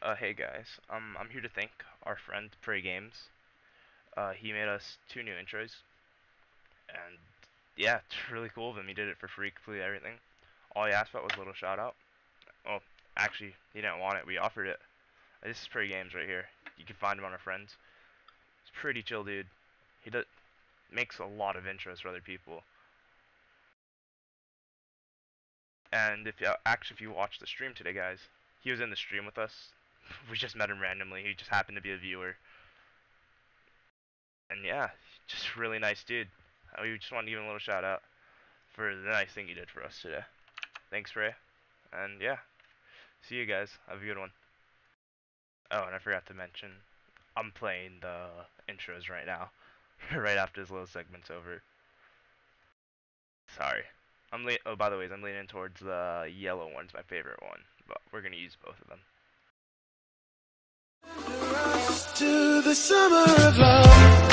Uh, hey guys, um, I'm here to thank our friend Prey Games. Uh, he made us two new intros, and yeah, it's really cool of him. He did it for free, completely everything. All he asked for was a little shout out. Well, actually, he didn't want it. We offered it. This is Prey Games right here. You can find him on our friends. He's pretty chill dude. He does makes a lot of intros for other people. And if you actually if you watch the stream today, guys, he was in the stream with us. We just met him randomly. He just happened to be a viewer. And yeah, just really nice dude. Oh, we just wanted to give him a little shout out for the nice thing he did for us today. Thanks, Prey. And yeah, see you guys. Have a good one. Oh, and I forgot to mention, I'm playing the intros right now, right after this little segment's over. Sorry. I'm le- Oh, by the way, I'm leaning towards the yellow one's my favorite one, but we're gonna use both of them. The summer of love.